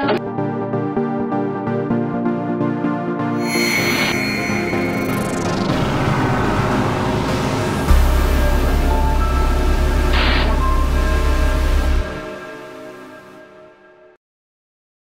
Welcome.